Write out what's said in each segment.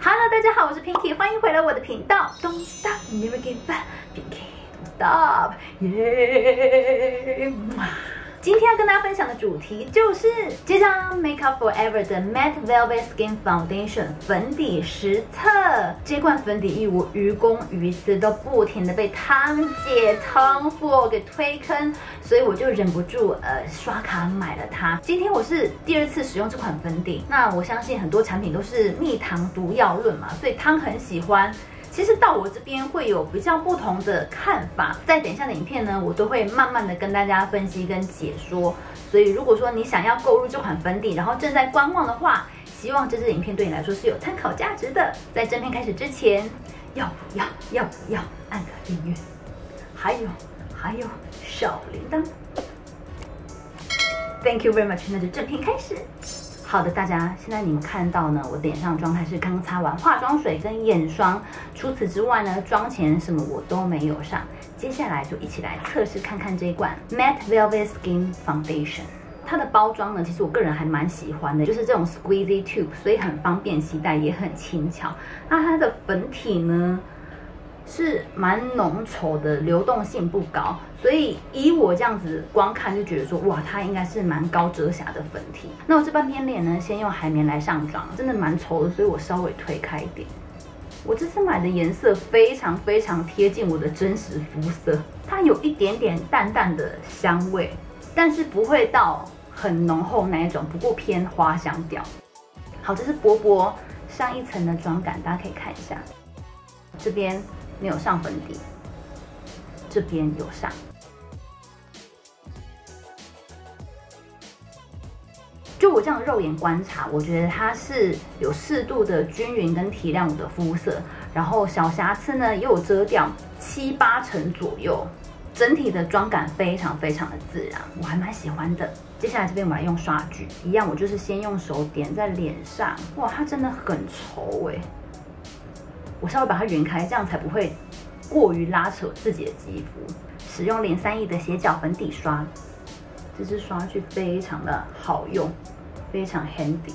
Hello，大家好，我是 Pinky，欢迎回来我的频道。Don't stop, never give up, Pinky. Don't stop, yeah. 今天要跟大家分享的主题就是这张 Make Up For Ever 的 Matte Velvet Skin Foundation 粉底实测。这罐粉底液我于公于私都不停的被汤姐汤叔给推坑，所以我就忍不住呃刷卡买了它。今天我是第二次使用这款粉底，那我相信很多产品都是蜜糖毒药论嘛，所以汤很喜欢。其实到我这边会有比较不同的看法，在等一下的影片呢，我都会慢慢的跟大家分析跟解说。所以如果说你想要购入这款粉底，然后正在观望的话，希望这支影片对你来说是有参考价值的。在正片开始之前，要不要要不要按个订阅？还有还有小铃铛。Thank you very much，那就正片开始。好的，大家现在你们看到呢，我脸上状态是刚擦完化妆水跟眼霜，除此之外呢，妆前什么我都没有上。接下来就一起来测试看看这一罐 Matte Velvet Skin Foundation。它的包装呢，其实我个人还蛮喜欢的，就是这种 Squeezy Tube，所以很方便携带，也很轻巧。那它的粉体呢？是蛮浓稠的，流动性不高，所以以我这样子光看就觉得说，哇，它应该是蛮高遮瑕的粉体。那我这半边脸呢，先用海绵来上妆，真的蛮稠的，所以我稍微推开一点。我这次买的颜色非常非常贴近我的真实肤色，它有一点点淡淡的香味，但是不会到很浓厚那一种，不过偏花香调。好，这是薄薄上一层的妆感，大家可以看一下，这边。没有上粉底，这边有上。就我这样肉眼观察，我觉得它是有适度的均匀跟提亮我的肤色，然后小瑕疵呢也有遮掉七八成左右，整体的妆感非常非常的自然，我还蛮喜欢的。接下来这边我们来用刷具，一样我就是先用手点在脸上，哇，它真的很稠哎。我稍微把它匀开，这样才不会过于拉扯自己的肌肤。使用零三亿的斜角粉底刷，这支刷具非常的好用，非常 handy。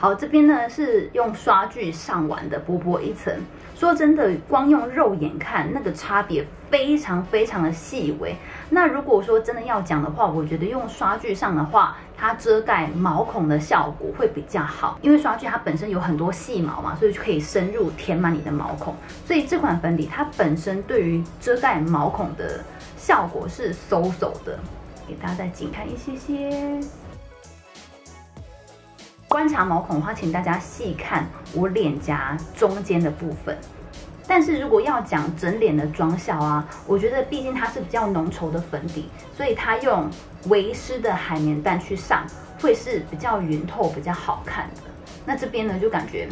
好，这边呢是用刷具上完的薄薄一层。说真的，光用肉眼看，那个差别非常非常的细微。那如果说真的要讲的话，我觉得用刷具上的话，它遮盖毛孔的效果会比较好，因为刷具它本身有很多细毛嘛，所以就可以深入填满你的毛孔。所以这款粉底它本身对于遮盖毛孔的效果是嗖嗖的。给大家再近看一些些。观察毛孔的话，请大家细看我脸颊中间的部分。但是如果要讲整脸的妆效啊，我觉得毕竟它是比较浓稠的粉底，所以它用微湿的海绵蛋去上，会是比较匀透、比较好看的。那这边呢，就感觉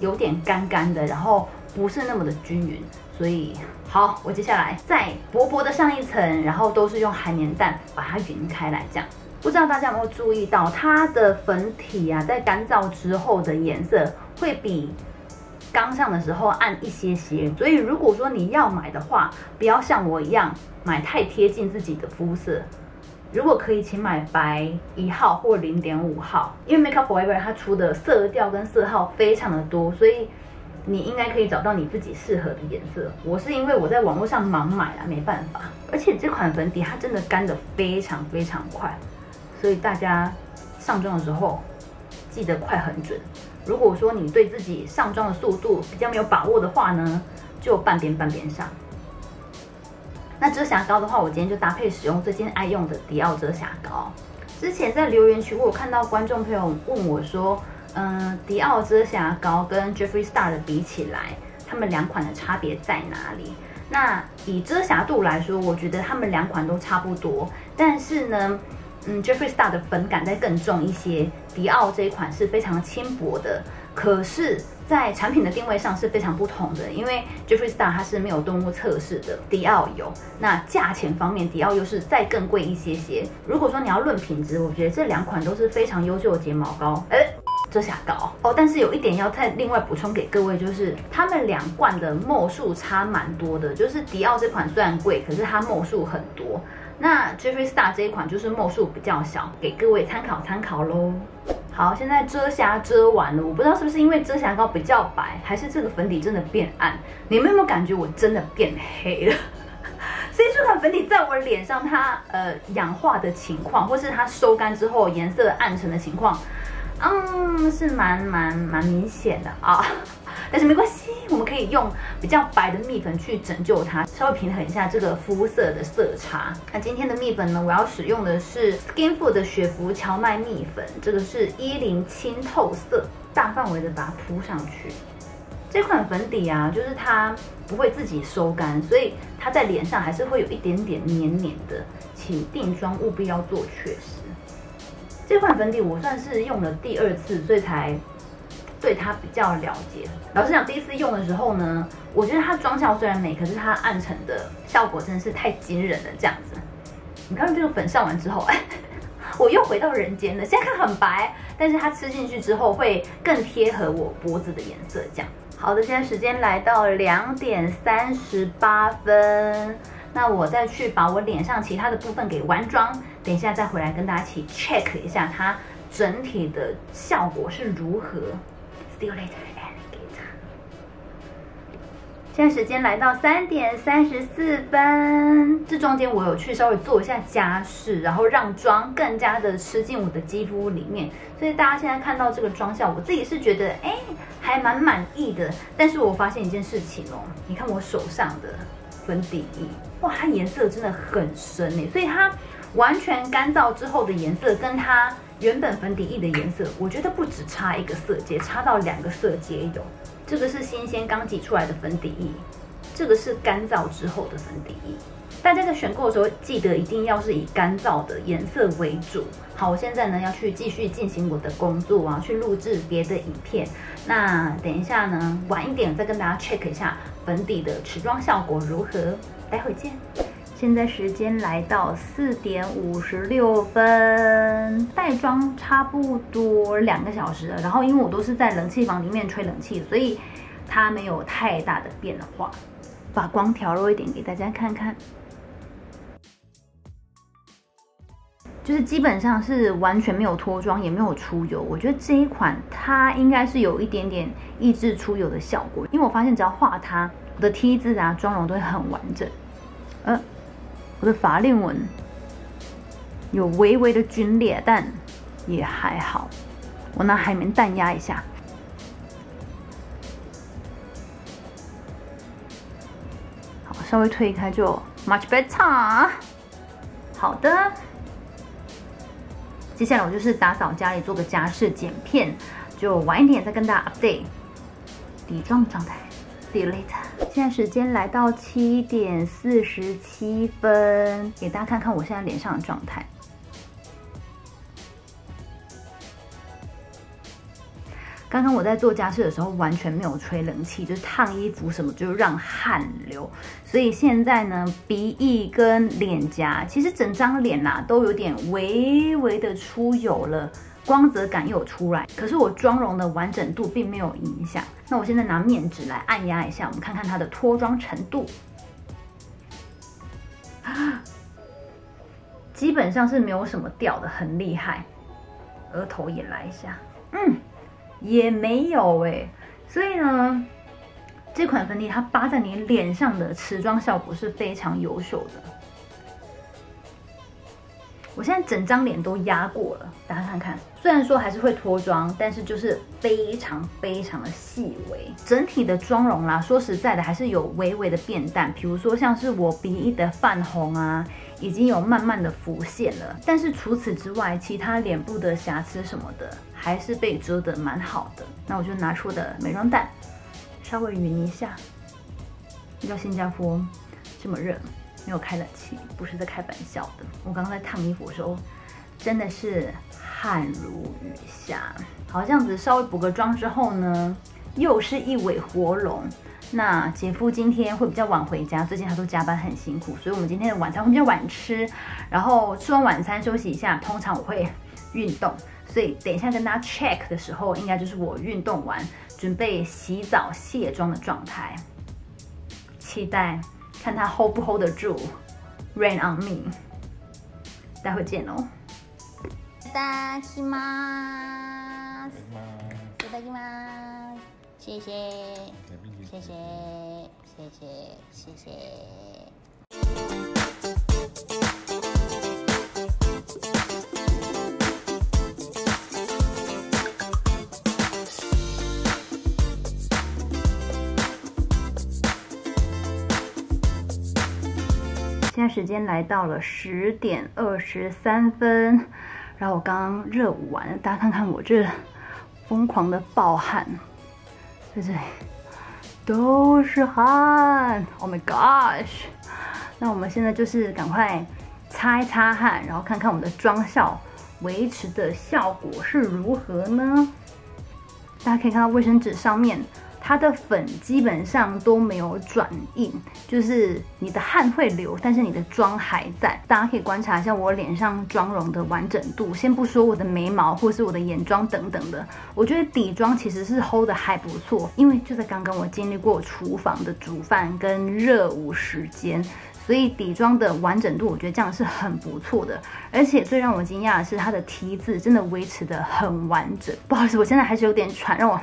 有点干干的，然后不是那么的均匀。所以好，我接下来再薄薄的上一层，然后都是用海绵蛋把它匀开来，这样。不知道大家有没有注意到，它的粉体啊，在干燥之后的颜色会比刚上的时候暗一些些。所以如果说你要买的话，不要像我一样买太贴近自己的肤色。如果可以，请买白一号或零点五号，因为 Make Up For Ever 它出的色调跟色号非常的多，所以你应该可以找到你自己适合的颜色。我是因为我在网络上盲买啊，没办法。而且这款粉底它真的干的非常非常快。所以大家上妆的时候记得快很准。如果说你对自己上妆的速度比较没有把握的话呢，就半边半边上。那遮瑕膏的话，我今天就搭配使用最近爱用的迪奥遮瑕膏。之前在留言区，我看到观众朋友问我说，嗯，迪奥遮瑕膏跟 Jeffree Star 的比起来，他们两款的差别在哪里？那以遮瑕度来说，我觉得他们两款都差不多，但是呢。嗯，Jeffree Star 的粉感再更重一些，迪奥这一款是非常轻薄的，可是，在产品的定位上是非常不同的，因为 Jeffree Star 它是没有动物测试的，迪奥有。那价钱方面，迪奥又是再更贵一些些。如果说你要论品质，我觉得这两款都是非常优秀的睫毛膏，哎，遮瑕膏哦。但是有一点要再另外补充给各位，就是他们两罐的墨数差蛮多的，就是迪奥这款虽然贵，可是它墨数很多。那 Jeffree Star 这一款就是墨数比较小，给各位参考参考喽。好，现在遮瑕遮完了，我不知道是不是因为遮瑕膏比较白，还是这个粉底真的变暗。你们有没有感觉我真的变黑了？所以这款粉底在我脸上，它呃氧化的情况，或是它收干之后颜色暗沉的情况，嗯，是蛮蛮蛮明显的啊。但是没关系，我们可以用比较白的蜜粉去拯救它，稍微平衡一下这个肤色的色差。那今天的蜜粉呢，我要使用的是 Skinfood 的雪芙荞麦蜜粉，这个是一零清透色，大范围的把它铺上去。这款粉底啊，就是它不会自己收干，所以它在脸上还是会有一点点黏黏的，请定妆务必要做确实。这款粉底我算是用了第二次，所以才。对它比较了解。老实讲，第一次用的时候呢，我觉得它妆效虽然美，可是它暗沉的效果真的是太惊人了。这样子，你看这个粉上完之后，我又回到人间了。现在看很白，但是它吃进去之后会更贴合我脖子的颜色。这样，好的，现在时间来到两点三十八分，那我再去把我脸上其他的部分给完妆，等一下再回来跟大家一起 check 一下它整体的效果是如何。See you later, alligator. 现在时间来到三点三十四分，这中间我有去稍微做一下家事，然后让妆更加的吃进我的肌肤里面，所以大家现在看到这个妆效，我自己是觉得哎还蛮满意的。但是我发现一件事情哦，你看我手上的粉底液，哇，它颜色真的很深哎，所以它完全干燥之后的颜色跟它。原本粉底液的颜色，我觉得不止差一个色阶，差到两个色阶有。这个是新鲜刚挤出来的粉底液，这个是干燥之后的粉底液。大家在选购的时候，记得一定要是以干燥的颜色为主。好，我现在呢要去继续进行我的工作啊，去录制别的影片。那等一下呢，晚一点再跟大家 check 一下粉底的持妆效果如何。待会见。现在时间来到四点五十六分，带妆差不多两个小时了。然后因为我都是在冷气房里面吹冷气，所以它没有太大的变化。把光调弱一点给大家看看，就是基本上是完全没有脱妆，也没有出油。我觉得这一款它应该是有一点点抑制出油的效果，因为我发现只要画它，我的 T 字啊妆容都会很完整。呃。我的法令纹有微微的皲裂，但也还好。我拿海绵蛋压一下，好，稍微推开就 much better。好的，接下来我就是打扫家里，做个家事，剪片，就晚一点再跟大家 update 底妆状态。Delete。现在时间来到七点四十七分，给大家看看我现在脸上的状态。刚刚我在做家事的时候完全没有吹冷气，就是烫衣服什么就让汗流，所以现在呢，鼻翼跟脸颊其实整张脸呐都有点微微的出油了。光泽感又有出来，可是我妆容的完整度并没有影响。那我现在拿面纸来按压一下，我们看看它的脱妆程度。基本上是没有什么掉的，很厉害。额头也来一下，嗯，也没有哎。所以呢，这款粉底它扒在你脸上的持妆效果是非常优秀的。我现在整张脸都压过了，大家看看。虽然说还是会脱妆，但是就是非常非常的细微。整体的妆容啦，说实在的，还是有微微的变淡。比如说像是我鼻翼的泛红啊，已经有慢慢的浮现了。但是除此之外，其他脸部的瑕疵什么的，还是被遮得蛮好的。那我就拿出我的美妆蛋，稍微匀一下。知道新加坡这么热。没有开冷气，不是在开玩笑的。我刚刚在烫衣服的时候，真的是汗如雨下。好，这样子稍微补个妆之后呢，又是一尾活龙。那姐夫今天会比较晚回家，最近他都加班很辛苦，所以我们今天的晚餐会比较晚吃。然后吃完晚餐休息一下，通常我会运动，所以等一下跟大家 check 的时候，应该就是我运动完准备洗澡卸妆的状态。期待。看他 hold 不 hold 得住，Rain on me。 待会见哦。大きます。いただきます。谢谢，谢谢，谢谢，谢谢。 时间来到了十点二十三分，然后我刚刚热舞完，大家看看我这疯狂的暴汗，对不对都是汗，Oh my gosh！那我们现在就是赶快擦一擦汗，然后看看我们的妆效维持的效果是如何呢？大家可以看到卫生纸上面。它的粉基本上都没有转印，就是你的汗会流，但是你的妆还在。大家可以观察一下我脸上妆容的完整度，先不说我的眉毛或是我的眼妆等等的，我觉得底妆其实是 hold 的还不错。因为就在刚刚我经历过厨房的煮饭跟热舞时间，所以底妆的完整度我觉得这样是很不错的。而且最让我惊讶的是它的 T 字真的维持的很完整。不好意思，我现在还是有点喘，让我。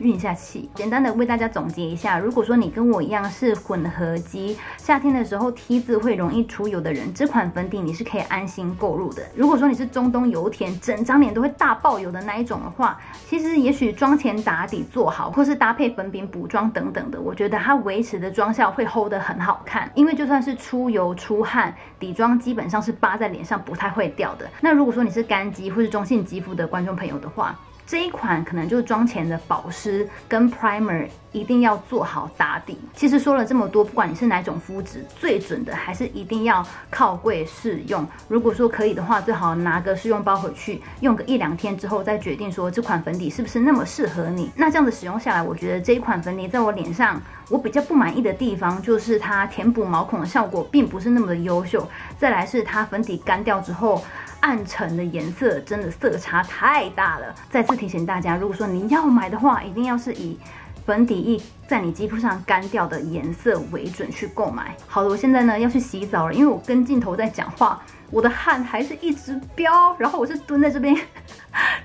运一下气，简单的为大家总结一下。如果说你跟我一样是混合肌，夏天的时候 T 字会容易出油的人，这款粉底你是可以安心购入的。如果说你是中东油田，整张脸都会大爆油的那一种的话，其实也许妆前打底做好，或是搭配粉饼补妆等等的，我觉得它维持的妆效会 hold 得很好看。因为就算是出油出汗，底妆基本上是扒在脸上不太会掉的。那如果说你是干肌或是中性肌肤的观众朋友的话，这一款可能就是妆前的保湿跟 primer 一定要做好打底。其实说了这么多，不管你是哪种肤质，最准的还是一定要靠柜试用。如果说可以的话，最好拿个试用包回去用个一两天之后，再决定说这款粉底是不是那么适合你。那这样子使用下来，我觉得这一款粉底在我脸上，我比较不满意的地方就是它填补毛孔的效果并不是那么的优秀。再来是它粉底干掉之后。暗沉的颜色真的色差太大了。再次提醒大家，如果说你要买的话，一定要是以粉底液在你肌肤上干掉的颜色为准去购买。好的，我现在呢要去洗澡了，因为我跟镜头在讲话，我的汗还是一直飙。然后我是蹲在这边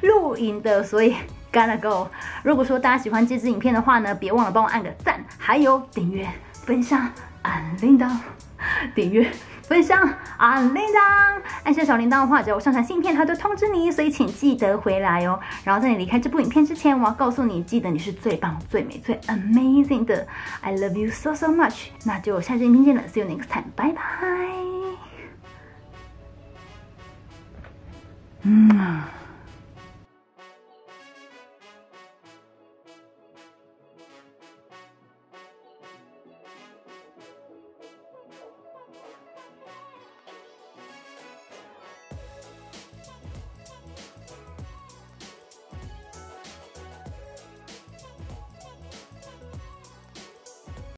录影的，所以 gotta go。如果说大家喜欢这支影片的话呢，别忘了帮我按个赞，还有订阅、分享、按铃铛、订阅。分享按铃铛，按下小铃铛的话，只要我上传新片，它就通知你，所以请记得回来哦。然后在你离开这部影片之前，我要告诉你，记得你是最棒、最美、最 amazing 的，I love you so so much。那就下期影片见了，See you next time，拜拜。嗯。